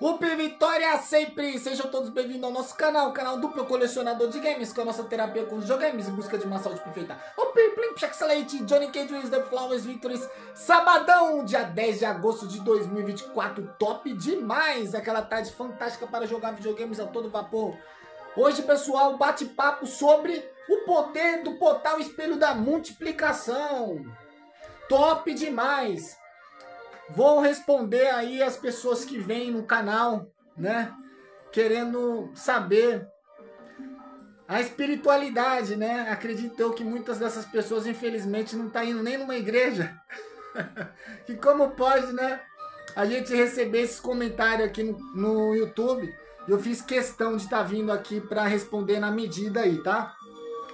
Up Vitória sempre! Sejam todos bem-vindos ao nosso canal, canal duplo colecionador de games, com a nossa terapia com os videogames em busca de uma saúde perfeita. Up, Plim, Excelente, Johnny Cage, The Flowers Victories, sabadão, dia 10 de agosto de 2024, top demais! Aquela tarde fantástica para jogar videogames a todo vapor. Hoje, pessoal, bate-papo sobre o poder do portal espelho da multiplicação. Top demais! Vou responder aí as pessoas que vêm no canal, né? Querendo saber a espiritualidade, né? Acredito eu que muitas dessas pessoas, infelizmente, não tá indo nem numa igreja. que como pode, né? A gente receber esses comentários aqui no, no YouTube. Eu fiz questão de estar tá vindo aqui para responder na medida aí, tá?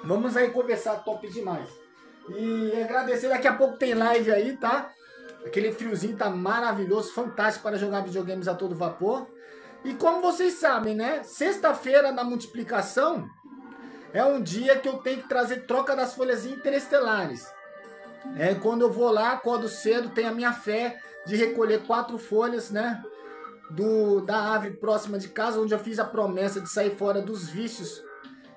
Vamos aí conversar top demais. E agradecer, daqui a pouco tem live aí, tá? Aquele friozinho tá maravilhoso, fantástico para jogar videogames a todo vapor. E como vocês sabem, né? Sexta-feira na multiplicação é um dia que eu tenho que trazer troca das folhas interestelares. É quando eu vou lá, acordo cedo, tenho a minha fé de recolher quatro folhas, né? Do, da árvore próxima de casa, onde eu fiz a promessa de sair fora dos vícios.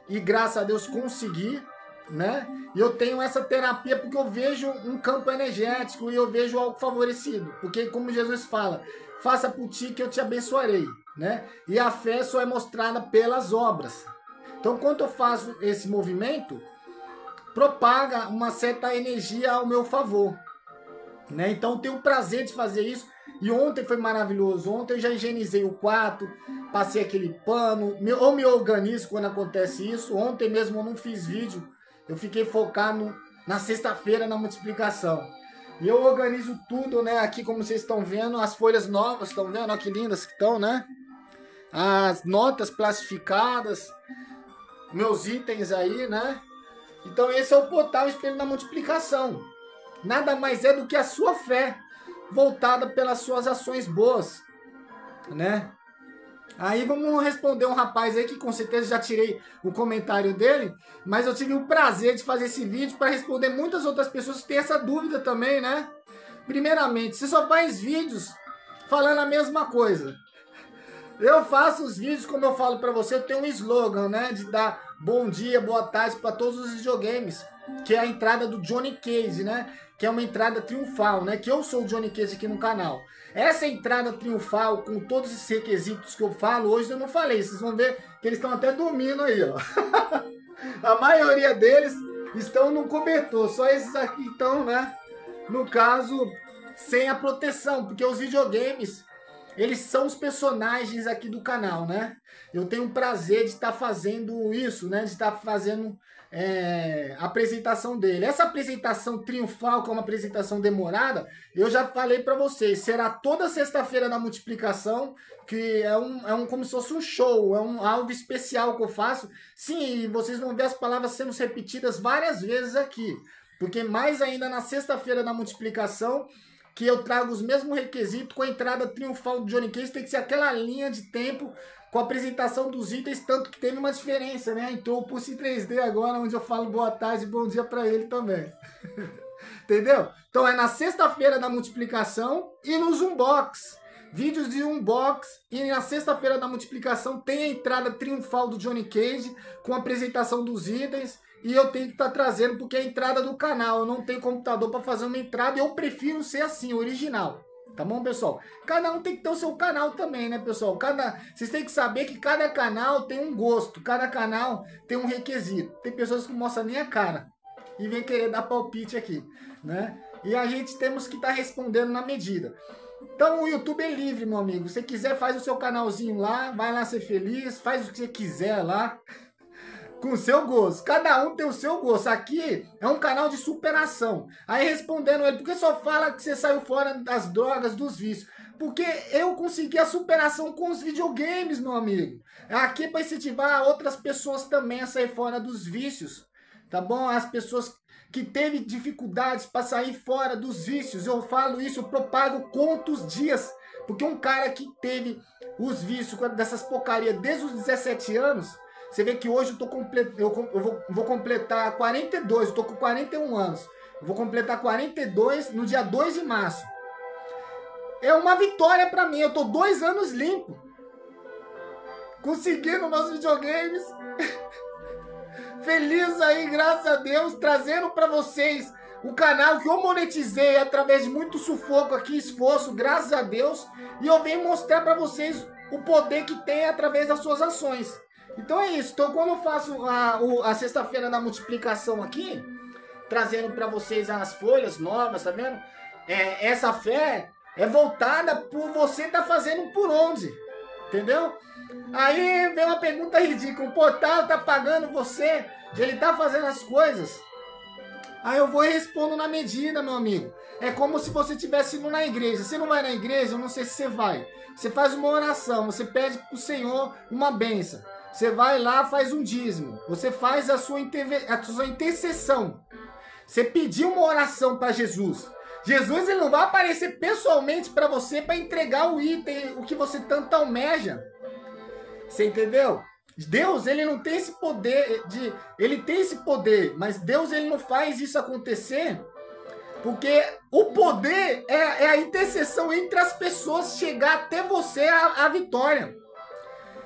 E graças a Deus consegui né? E eu tenho essa terapia porque eu vejo um campo energético e eu vejo algo favorecido. Porque como Jesus fala, faça por ti que eu te abençoarei, né? E a fé só é mostrada pelas obras. Então, quando eu faço esse movimento, propaga uma certa energia ao meu favor, né? Então, eu tenho o prazer de fazer isso. E ontem foi maravilhoso. Ontem eu já higienizei o quarto, passei aquele pano, ou me organizo quando acontece isso. Ontem mesmo eu não fiz vídeo eu fiquei focado na sexta-feira na multiplicação. E eu organizo tudo, né? Aqui, como vocês estão vendo, as folhas novas, estão vendo? Olha que lindas que estão, né? As notas classificadas, meus itens aí, né? Então esse é o portal espelho da multiplicação. Nada mais é do que a sua fé voltada pelas suas ações boas, né? Aí vamos responder um rapaz aí que com certeza já tirei o comentário dele, mas eu tive o prazer de fazer esse vídeo para responder muitas outras pessoas que têm essa dúvida também, né? Primeiramente, você só faz vídeos falando a mesma coisa. Eu faço os vídeos, como eu falo para você, eu tenho um slogan, né? De dar bom dia, boa tarde para todos os videogames, que é a entrada do Johnny Case, né? Que é uma entrada triunfal, né? Que eu sou o Johnny Case aqui no canal. Essa entrada triunfal, com todos esses requisitos que eu falo, hoje eu não falei. Vocês vão ver que eles estão até dormindo aí, ó. A maioria deles estão no cobertor. Só esses aqui estão, né? No caso, sem a proteção. Porque os videogames, eles são os personagens aqui do canal, né? Eu tenho o prazer de estar fazendo isso, né? De estar fazendo é, a apresentação dele. Essa apresentação triunfal, que é uma apresentação demorada, eu já falei para vocês, será toda sexta-feira na multiplicação, que é um, é um como se fosse um show, é um algo especial que eu faço. Sim, vocês vão ver as palavras sendo repetidas várias vezes aqui, porque mais ainda na sexta-feira na multiplicação, que eu trago os mesmos requisitos com a entrada triunfal do Johnny Case, tem que ser aquela linha de tempo com a apresentação dos itens, tanto que teve uma diferença, né? Entrou o Pulse 3D agora, onde eu falo boa tarde e bom dia para ele também. Entendeu? Então é na sexta-feira da multiplicação e nos unbox. Vídeos de unbox e na sexta-feira da multiplicação tem a entrada triunfal do Johnny Cage com a apresentação dos itens e eu tenho que estar tá trazendo porque é a entrada do canal. Eu não tenho computador para fazer uma entrada e eu prefiro ser assim, original. Tá bom, pessoal? Cada um tem que ter o seu canal também, né, pessoal? Cada, vocês têm que saber que cada canal tem um gosto, cada canal tem um requisito. Tem pessoas que não mostram nem a cara e vem querer dar palpite aqui, né? E a gente temos que estar tá respondendo na medida. Então o YouTube é livre, meu amigo. Se quiser, faz o seu canalzinho lá, vai lá ser feliz, faz o que você quiser lá com o seu gosto. Cada um tem o seu gosto. Aqui é um canal de superação. Aí respondendo ele, por que só fala que você saiu fora das drogas, dos vícios? Porque eu consegui a superação com os videogames, meu amigo. Aqui é para incentivar outras pessoas também a sair fora dos vícios. Tá bom? As pessoas que teve dificuldades para sair fora dos vícios. Eu falo isso, eu propago quantos dias. Porque um cara que teve os vícios dessas porcarias desde os 17 anos, você vê que hoje eu, tô complet... eu, vou, vou completar 42, eu tô com 41 anos. Eu vou completar 42 no dia 2 de março. é uma vitória para mim. Eu tô dois anos limpo. Conseguindo meus videogames. Feliz aí, graças a Deus, trazendo para vocês o canal que eu monetizei através de muito sufoco aqui, esforço, graças a Deus. E eu venho mostrar para vocês o poder que tem através das suas ações. Então é isso. Então quando eu faço a, a sexta-feira da multiplicação aqui, trazendo para vocês as folhas novas, tá vendo? É, essa fé é voltada por você tá fazendo por onde, entendeu? Aí vem uma pergunta ridícula, o portal tá pagando você, ele tá fazendo as coisas. Aí eu vou e respondo na medida, meu amigo. É como se você estivesse indo na igreja. Você não vai na igreja, eu não sei se você vai. Você faz uma oração, você pede pro Senhor uma benção. Você vai lá, faz um dízimo. Você faz a sua, a sua intercessão. Você pediu uma oração para Jesus. Jesus ele não vai aparecer pessoalmente para você para entregar o item, o que você tanto almeja. Você entendeu? Deus, ele não tem esse poder de ele tem esse poder, mas Deus ele não faz isso acontecer porque o poder é, é a intercessão entre as pessoas chegar até você a, a vitória.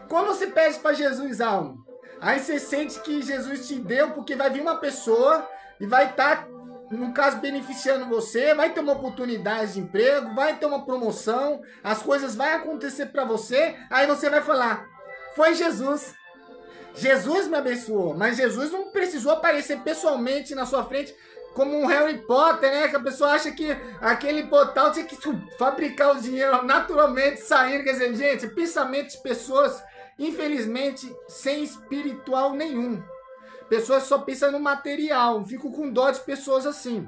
Quando você pede para Jesus algo, aí você sente que Jesus te deu porque vai vir uma pessoa e vai estar tá no caso, beneficiando você, vai ter uma oportunidade de emprego, vai ter uma promoção, as coisas vão acontecer para você, aí você vai falar: Foi Jesus. Jesus me abençoou, mas Jesus não precisou aparecer pessoalmente na sua frente como um Harry Potter, né? Que a pessoa acha que aquele portal tinha que fabricar o dinheiro naturalmente saindo. Quer dizer, gente, pensamento de pessoas, infelizmente, sem espiritual nenhum. Pessoas só pensam no material. Fico com dó de pessoas assim.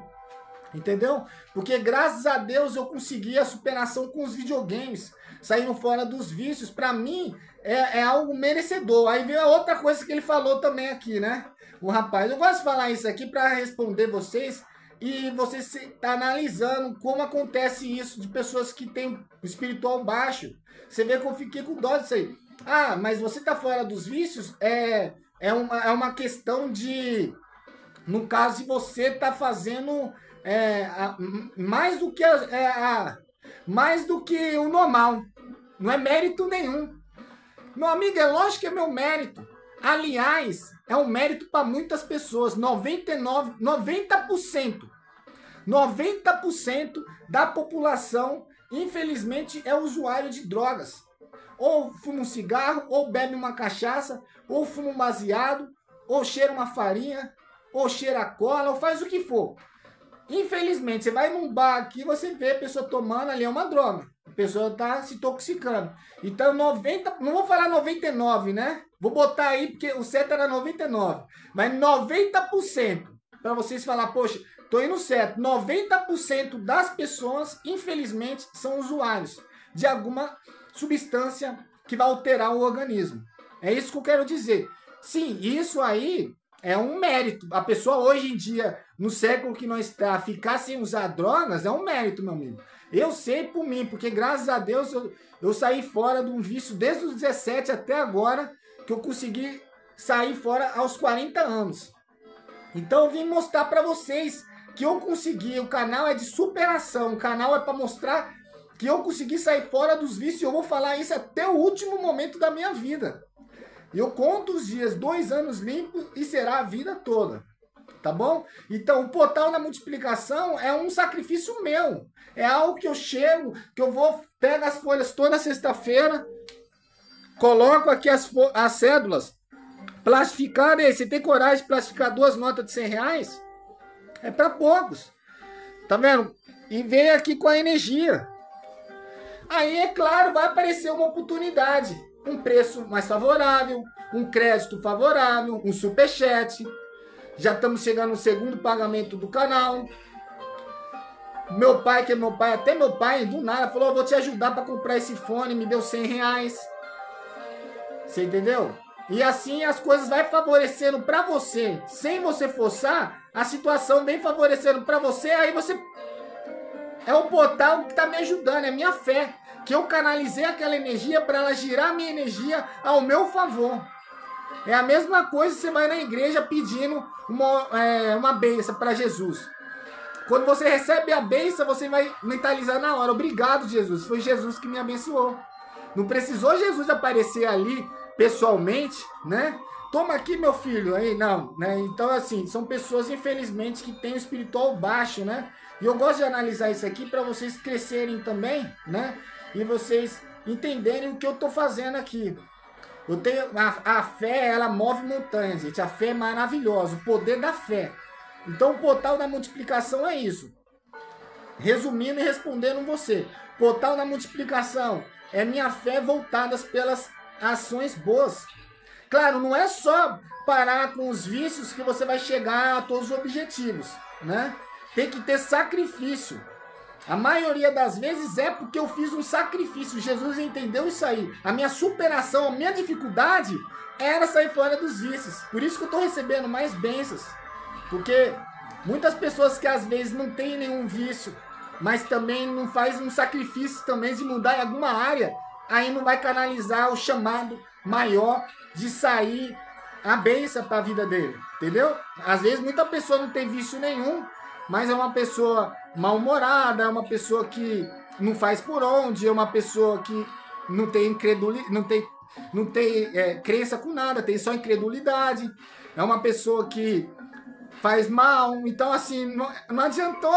Entendeu? Porque graças a Deus eu consegui a superação com os videogames. Saindo fora dos vícios. Pra mim é, é algo merecedor. Aí veio a outra coisa que ele falou também aqui, né? O rapaz. Eu gosto de falar isso aqui para responder vocês. E você está analisando como acontece isso de pessoas que têm espiritual baixo. Você vê que eu fiquei com dó disso aí. Ah, mas você tá fora dos vícios? É é uma, é uma questão de. No caso, se você está fazendo é, a, mais do que a, é, a, mais do que o normal. Não é mérito nenhum. Meu amigo, é lógico que é meu mérito. Aliás, é um mérito para muitas pessoas. 99, 90%. 90% da população, infelizmente, é usuário de drogas ou fuma um cigarro, ou bebe uma cachaça, ou fuma um baseado, ou cheira uma farinha, ou cheira cola, ou faz o que for. Infelizmente, você vai num bar aqui, você vê a pessoa tomando ali, é uma droga. A pessoa tá se toxicando. Então, 90, não vou falar 99, né? Vou botar aí, porque o certo era 99. Mas 90%. Para vocês falar, poxa, tô indo certo. 90% das pessoas, infelizmente, são usuários de alguma substância que vai alterar o organismo. É isso que eu quero dizer. Sim, isso aí é um mérito. A pessoa hoje em dia, no século que nós está, ficar sem usar drogas é um mérito, meu amigo. Eu sei por mim, porque graças a Deus eu, eu saí fora de um vício desde os 17 até agora, que eu consegui sair fora aos 40 anos. Então eu vim mostrar para vocês que eu consegui. O canal é de superação, o canal é para mostrar que eu consegui sair fora dos vícios. Eu vou falar isso até o último momento da minha vida. Eu conto os dias, dois anos limpo e será a vida toda. Tá bom? Então, o portal na multiplicação é um sacrifício meu. É algo que eu chego, que eu vou, pego as folhas toda sexta-feira, coloco aqui as, as cédulas, plastificar. Você tem coragem de plastificar duas notas de 100 reais? É para poucos. Tá vendo? E vem aqui com a energia. Aí, é claro, vai aparecer uma oportunidade. Um preço mais favorável, um crédito favorável, um superchat. Já estamos chegando no segundo pagamento do canal. Meu pai, que é meu pai, até meu pai, do nada, falou: vou te ajudar para comprar esse fone, me deu 100 reais. Você entendeu? E assim as coisas vai favorecendo para você, sem você forçar, a situação vem favorecendo para você, aí você é o portal que está me ajudando, é minha fé. Que eu canalizei aquela energia para ela girar minha energia ao meu favor. É a mesma coisa você vai na igreja pedindo uma, é, uma benção para Jesus. Quando você recebe a benção, você vai mentalizar na hora. Obrigado, Jesus. Foi Jesus que me abençoou. Não precisou Jesus aparecer ali pessoalmente, né? Toma aqui, meu filho. Aí, não, né? Então, assim, são pessoas, infelizmente, que têm o espiritual baixo, né? E eu gosto de analisar isso aqui para vocês crescerem também, né? E vocês entenderem o que eu tô fazendo aqui. Eu tenho a, a fé, ela move montanhas, gente. A fé é maravilhosa, o poder da fé. Então, o portal da multiplicação é isso. Resumindo e respondendo você. Portal da multiplicação é minha fé voltadas pelas ações boas. Claro, não é só parar com os vícios que você vai chegar a todos os objetivos, né? Tem que ter sacrifício. A maioria das vezes é porque eu fiz um sacrifício. Jesus entendeu isso aí. A minha superação, a minha dificuldade era sair fora dos vícios. Por isso que eu estou recebendo mais bênçãos. Porque muitas pessoas que às vezes não têm nenhum vício, mas também não faz um sacrifício também de mudar em alguma área, aí não vai canalizar o chamado maior de sair a benção para a vida dele, entendeu? Às vezes muita pessoa não tem vício nenhum, mas é uma pessoa mal-humorada, é uma pessoa que não faz por onde, é uma pessoa que não tem incredulidade, não tem, não tem é, crença com nada, tem só incredulidade, é uma pessoa que faz mal, então assim, não, não adiantou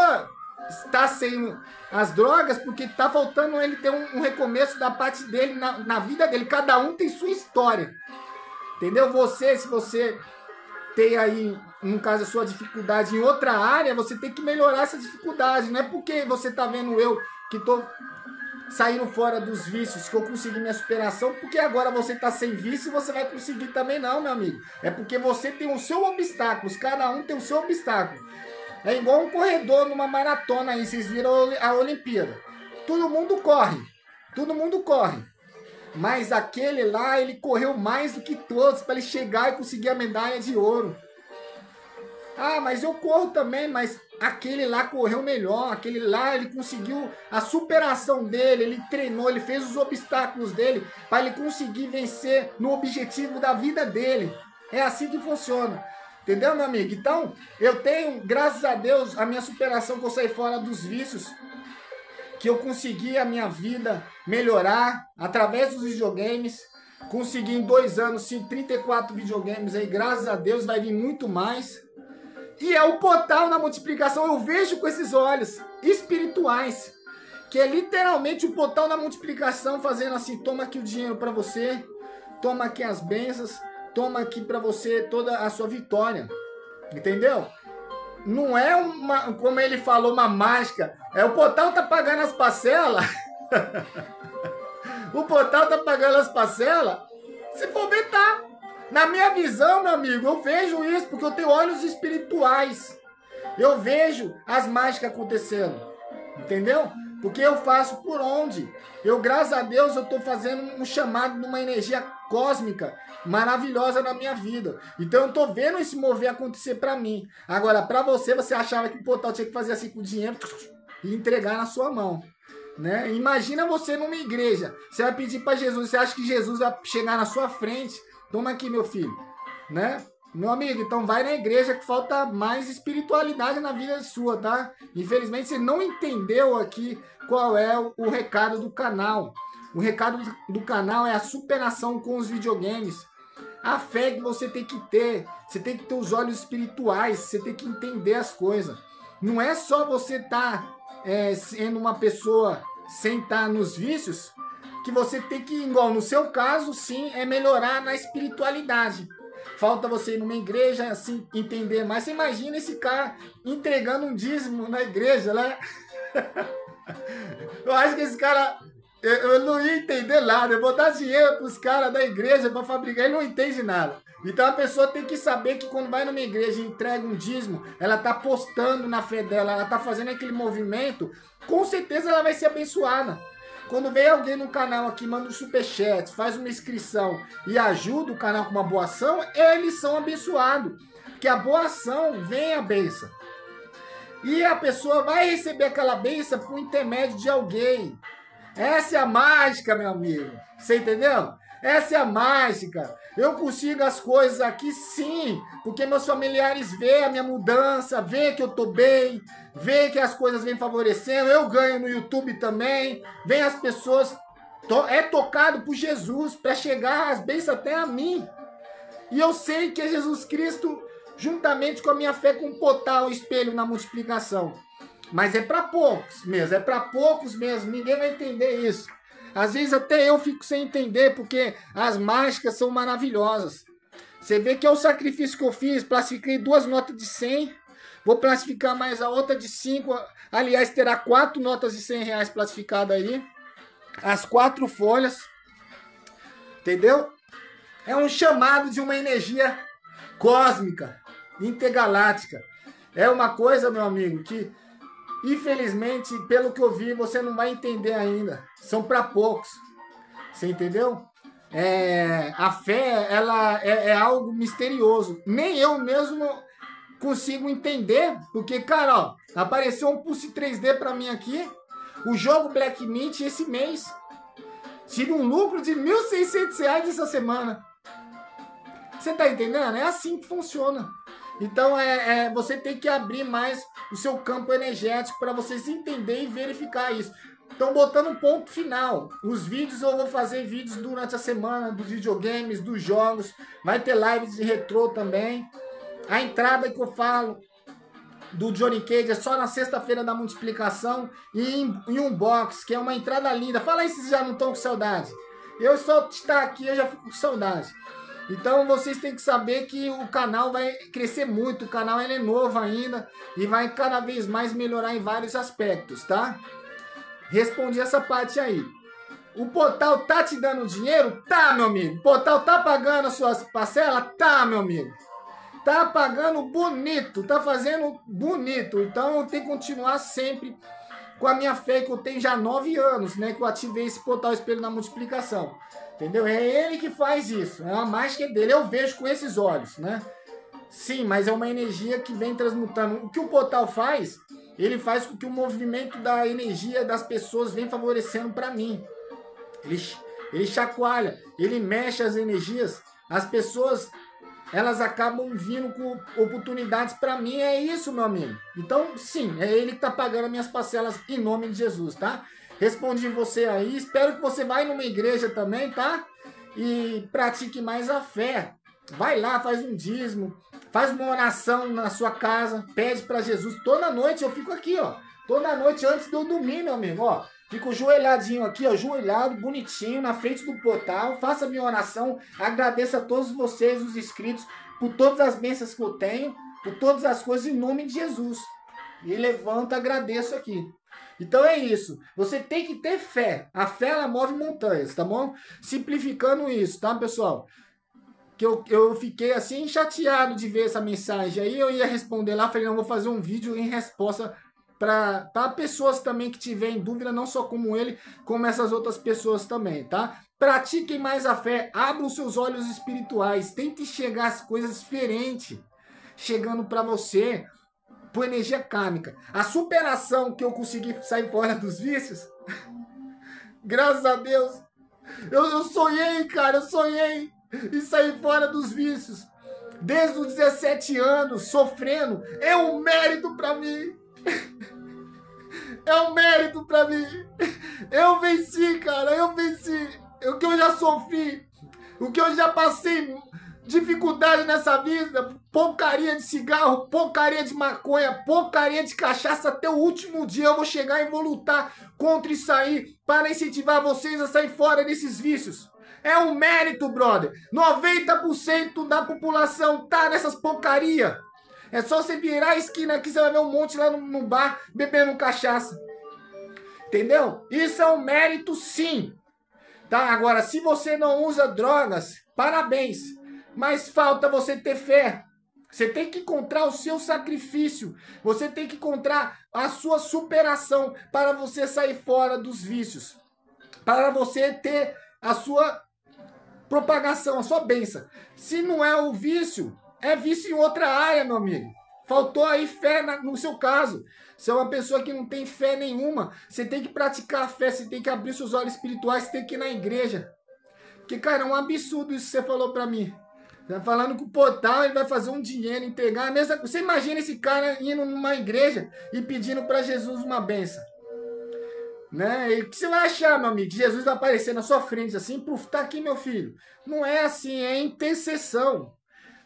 estar sem as drogas, porque tá faltando ele ter um, um recomeço da parte dele na, na vida dele. Cada um tem sua história. Entendeu? Você, se você tem aí, no caso, a sua dificuldade em outra área, você tem que melhorar essa dificuldade. Não é porque você tá vendo eu que tô saindo fora dos vícios, que eu consegui minha superação, porque agora você tá sem vício e você vai conseguir também não, meu amigo. É porque você tem o seu obstáculo, cada um tem o seu obstáculo. É igual um corredor numa maratona aí, vocês viram a Olimpíada. Todo mundo corre, todo mundo corre. Mas aquele lá, ele correu mais do que todos para ele chegar e conseguir a medalha de ouro. Ah, mas eu corro também, mas aquele lá correu melhor, aquele lá ele conseguiu a superação dele, ele treinou, ele fez os obstáculos dele para ele conseguir vencer no objetivo da vida dele. É assim que funciona. Entendeu, meu amigo? Então, eu tenho, graças a Deus, a minha superação que eu saí fora dos vícios, que eu consegui a minha vida melhorar através dos videogames. Consegui em dois anos, sim, 34 videogames aí, graças a Deus, vai vir muito mais. E é o portal na multiplicação, eu vejo com esses olhos espirituais, que é literalmente o portal na multiplicação, fazendo assim: toma aqui o dinheiro para você, toma aqui as bênçãos toma aqui para você toda a sua vitória. Entendeu? Não é uma, como ele falou, uma mágica. É o portal tá pagando as parcelas. o portal tá pagando as parcelas. Se for ver, tá. Na minha visão, meu amigo, eu vejo isso porque eu tenho olhos espirituais. Eu vejo as mágicas acontecendo. Entendeu? Porque eu faço por onde? Eu, graças a Deus, eu estou fazendo um chamado de uma energia cósmica maravilhosa na minha vida. Então eu estou vendo esse mover acontecer para mim. Agora, para você, você achava que o portal tinha que fazer assim com o dinheiro e entregar na sua mão. Né? Imagina você numa igreja. Você vai pedir para Jesus, você acha que Jesus vai chegar na sua frente? Toma aqui, meu filho. Né? Meu amigo, então vai na igreja que falta mais espiritualidade na vida sua, tá? Infelizmente você não entendeu aqui qual é o, o recado do canal. O recado do canal é a superação com os videogames. A fé que você tem que ter. Você tem que ter os olhos espirituais. Você tem que entender as coisas. Não é só você estar tá, é, sendo uma pessoa sem estar tá nos vícios que você tem que, igual no seu caso, sim, é melhorar na espiritualidade. Falta você ir numa igreja, assim, entender mais. Você imagina esse cara entregando um dízimo na igreja, né? Eu acho que esse cara. Eu, não ia entender nada. Eu vou dar dinheiro para os caras da igreja para fabricar. Ele não entende nada. Então a pessoa tem que saber que quando vai numa igreja e entrega um dízimo, ela tá postando na fé dela, ela tá fazendo aquele movimento, com certeza ela vai ser abençoada. Quando vem alguém no canal aqui, manda um superchat, faz uma inscrição e ajuda o canal com uma boa ação, eles são abençoados. Porque a boa ação vem a benção. E a pessoa vai receber aquela benção por intermédio de alguém. Essa é a mágica, meu amigo. Você entendeu? Essa é a mágica. Eu consigo as coisas aqui sim, porque meus familiares veem a minha mudança, veem que eu tô bem, veem que as coisas vêm favorecendo. Eu ganho no YouTube também, vem as pessoas é tocado por Jesus para chegar as bênçãos até a mim. E eu sei que é Jesus Cristo, juntamente com a minha fé, compotar o espelho na multiplicação. Mas é para poucos mesmo, é para poucos mesmo. Ninguém vai entender isso. Às vezes até eu fico sem entender, porque as mágicas são maravilhosas. Você vê que é o sacrifício que eu fiz, classifiquei duas notas de 100, vou classificar mais a outra de 5. Aliás, terá quatro notas de 100 reais classificadas aí as quatro folhas, entendeu? É um chamado de uma energia cósmica, intergaláctica. É uma coisa, meu amigo, que infelizmente, pelo que eu vi, você não vai entender ainda. São para poucos. Você entendeu? É, a fé, ela é, é, algo misterioso. Nem eu mesmo consigo entender, porque, cara, ó, apareceu um pulse 3D para mim aqui. O jogo Black Mint esse mês tive um lucro de R$ 1.600 essa semana. Você tá entendendo? É assim que funciona. Então é, é, você tem que abrir mais o seu campo energético para vocês entender e verificar isso. Então botando um ponto final. Os vídeos eu vou fazer vídeos durante a semana dos videogames, dos jogos. Vai ter lives de retrô também. A entrada que eu falo do Johnny Cage é só na sexta-feira da multiplicação e em, em, um box, que é uma entrada linda. Fala aí se já não estão com saudade. Eu só estar aqui, eu já fico com saudade. Então vocês têm que saber que o canal vai crescer muito, o canal é novo ainda e vai cada vez mais melhorar em vários aspectos, tá? Respondi essa parte aí. O portal tá te dando dinheiro? Tá, meu amigo. O portal tá pagando as suas parcelas? Tá, meu amigo tá pagando bonito, tá fazendo bonito. Então eu tenho que continuar sempre com a minha fé, que eu tenho já nove anos, né? Que eu ativei esse portal espelho na multiplicação. Entendeu? É ele que faz isso. É a mágica dele. Eu vejo com esses olhos, né? Sim, mas é uma energia que vem transmutando. O que o portal faz, ele faz com que o movimento da energia das pessoas venha favorecendo para mim. Ele, ele chacoalha, ele mexe as energias. As pessoas elas acabam vindo com oportunidades para mim. É isso, meu amigo. Então, sim, é ele que tá pagando as minhas parcelas em nome de Jesus, tá? Respondi você aí. Espero que você vá numa igreja também, tá? E pratique mais a fé. Vai lá, faz um dízimo, faz uma oração na sua casa, pede para Jesus. Toda noite eu fico aqui, ó. Toda noite antes de eu dormir, meu amigo, ó. Fico joelhadinho aqui, ó, joelhado, bonitinho, na frente do portal. Faça minha oração. Agradeço a todos vocês, os inscritos, por todas as bênçãos que eu tenho, por todas as coisas em nome de Jesus. E levanto, agradeço aqui. Então é isso. Você tem que ter fé. A fé ela move montanhas, tá bom? Simplificando isso, tá, pessoal? Que eu, eu fiquei assim chateado de ver essa mensagem. Aí eu ia responder lá, falei, não, vou fazer um vídeo em resposta para pessoas também que tiverem dúvida, não só como ele, como essas outras pessoas também, tá? Pratiquem mais a fé, abram seus olhos espirituais, tente chegar às coisas diferentes, chegando para você por energia kármica. A superação que eu consegui sair fora dos vícios, graças a Deus, eu, eu sonhei, cara, eu sonhei em sair fora dos vícios. Desde os 17 anos, sofrendo, é um mérito para mim. É um mérito pra mim. Eu venci, cara. Eu venci. O que eu já sofri. O que eu já passei dificuldade nessa vida, porcaria de cigarro, porcaria de maconha, porcaria de cachaça, até o último dia eu vou chegar e vou lutar contra isso aí para incentivar vocês a sair fora desses vícios. É um mérito, brother. 90% da população tá nessas porcaria. É só você virar a esquina aqui, você vai ver um monte lá no, no bar bebendo cachaça. Entendeu? Isso é um mérito sim. Tá? Agora, se você não usa drogas, parabéns. Mas falta você ter fé. Você tem que encontrar o seu sacrifício. Você tem que encontrar a sua superação para você sair fora dos vícios. Para você ter a sua propagação, a sua benção. Se não é o vício, é vício em outra área, meu amigo. Faltou aí fé na, no seu caso. Você é uma pessoa que não tem fé nenhuma. Você tem que praticar a fé, você tem que abrir seus olhos espirituais, você tem que ir na igreja. Que, cara, é um absurdo isso que você falou pra mim. Tá falando que o portal ele vai fazer um dinheiro, entregar. Mesma, você imagina esse cara indo numa igreja e pedindo para Jesus uma benção. Né? E o que você vai achar, meu amigo? Jesus vai aparecer na sua frente assim, puf, tá aqui, meu filho. Não é assim, é intercessão.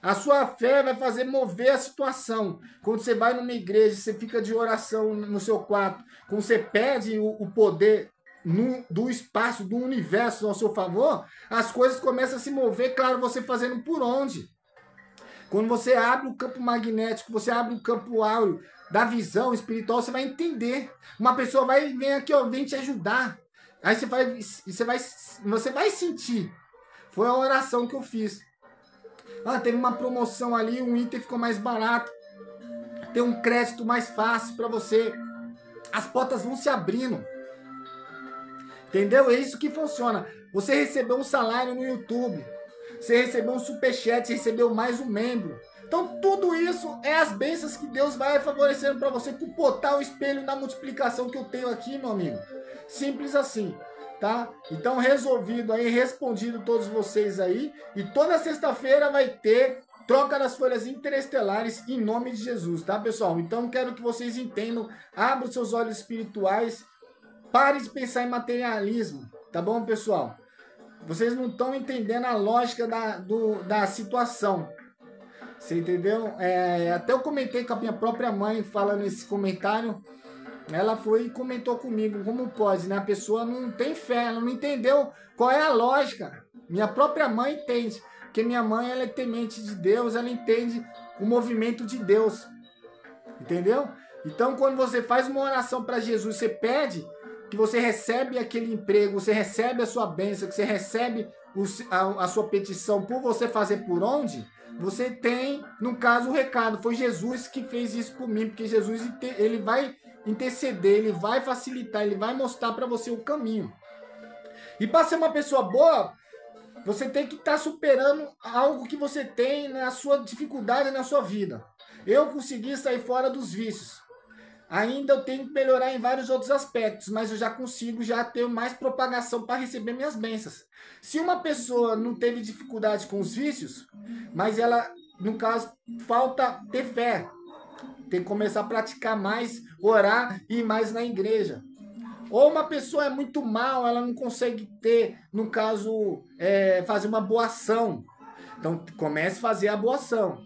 A sua fé vai fazer mover a situação. Quando você vai numa igreja, você fica de oração no seu quarto, quando você pede o, o poder no, do espaço, do universo ao seu favor, as coisas começam a se mover, claro, você fazendo por onde. Quando você abre o campo magnético, você abre o campo áureo da visão espiritual, você vai entender. Uma pessoa vai vir aqui, ó, vem te ajudar. Aí você vai, você vai, você vai sentir. Foi a oração que eu fiz. Ah, teve uma promoção ali, um item ficou mais barato. Tem um crédito mais fácil para você. As portas vão se abrindo. Entendeu? É isso que funciona. Você recebeu um salário no YouTube. Você recebeu um superchat, você recebeu mais um membro. Então tudo isso é as bênçãos que Deus vai favorecendo para você por botar o espelho na multiplicação que eu tenho aqui, meu amigo. Simples assim, tá? Então resolvido aí, respondido todos vocês aí. E toda sexta-feira vai ter troca das folhas interestelares em nome de Jesus, tá, pessoal? Então quero que vocês entendam, abram seus olhos espirituais Pare de pensar em materialismo, tá bom, pessoal? Vocês não estão entendendo a lógica da, do, da situação. Você entendeu? É, até eu comentei com a minha própria mãe, falando esse comentário. Ela foi e comentou comigo, como pode, né? A pessoa não tem fé, ela não entendeu qual é a lógica. Minha própria mãe entende. Porque minha mãe, ela é temente de Deus, ela entende o movimento de Deus. Entendeu? Então, quando você faz uma oração para Jesus, você pede, que você recebe aquele emprego, você recebe a sua bênção, que você recebe o, a, a, sua petição por você fazer por onde, você tem, no caso, o recado. Foi Jesus que fez isso por mim, porque Jesus ele vai interceder, ele vai facilitar, ele vai mostrar para você o caminho. E para ser uma pessoa boa, você tem que estar tá superando algo que você tem na sua dificuldade na sua vida. Eu consegui sair fora dos vícios. Ainda eu tenho que melhorar em vários outros aspectos, mas eu já consigo já ter mais propagação para receber minhas bênçãos. Se uma pessoa não teve dificuldade com os vícios, mas ela, no caso, falta ter fé, tem que começar a praticar mais, orar e ir mais na igreja. Ou uma pessoa é muito mal, ela não consegue ter, no caso, é, fazer uma boa ação. Então comece a fazer a boa ação.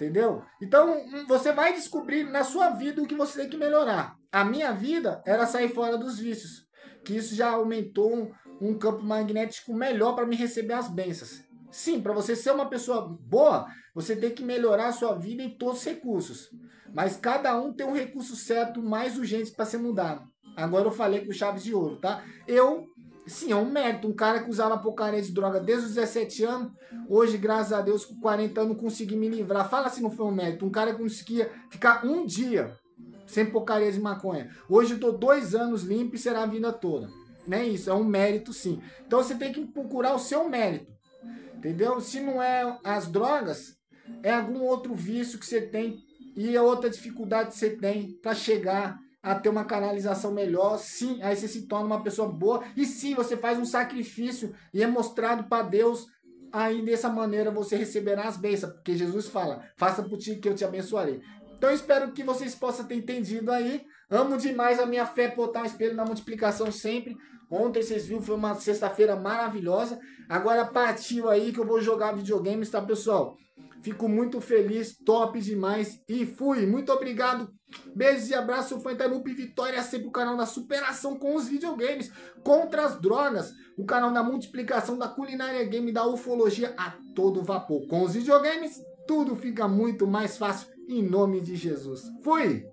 Entendeu? Então, você vai descobrir na sua vida o que você tem que melhorar. A minha vida era sair fora dos vícios. Que isso já aumentou um, um campo magnético melhor para me receber as bênçãos. Sim, para você ser uma pessoa boa, você tem que melhorar a sua vida em todos os recursos. Mas cada um tem um recurso certo mais urgente para ser mudado. Agora eu falei com chaves de ouro, tá? Eu Sim, é um mérito. Um cara que usava porcaria de droga desde os 17 anos, hoje, graças a Deus, com 40 anos, consegui me livrar. Fala se não foi um mérito. Um cara que conseguia ficar um dia sem porcaria de maconha. Hoje eu tô dois anos limpo e será a vida toda. Não é isso, é um mérito sim. Então você tem que procurar o seu mérito. Entendeu? Se não é as drogas, é algum outro vício que você tem e a outra dificuldade que você tem para chegar a ter uma canalização melhor, sim, aí você se torna uma pessoa boa, e sim, você faz um sacrifício e é mostrado para Deus, aí dessa maneira você receberá as bênçãos, porque Jesus fala, faça por ti que eu te abençoarei. Então espero que vocês possam ter entendido aí, amo demais a minha fé botar um espelho na multiplicação sempre, ontem vocês viram, foi uma sexta-feira maravilhosa, agora partiu aí que eu vou jogar videogames, tá pessoal? Fico muito feliz, top demais e fui. Muito obrigado. Beijos e abraço, fã Itanup Vitória, sempre o canal da superação com os videogames, contra as drogas, o canal da multiplicação da culinária game, da ufologia a todo vapor. Com os videogames, tudo fica muito mais fácil em nome de Jesus. Fui!